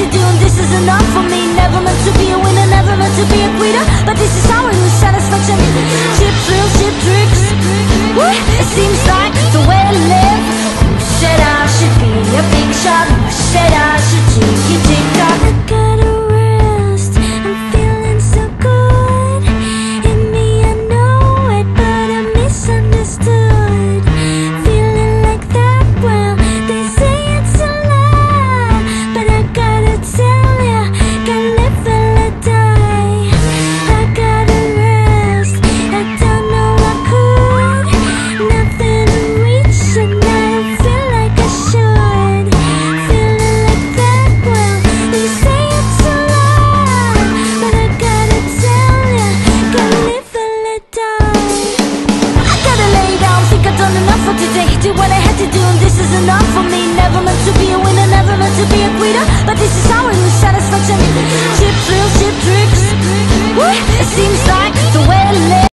to do and this is enough for me. Never meant to be a winner, never meant to be a quitter But this is how I lose satisfaction. Chip thrill, chip tricks. It seems like what I had to do, and this is enough for me. Never meant to be a winner, never meant to be a quitter, but this is how I knew satisfaction. Chip thrill, chip tricks. It seems like.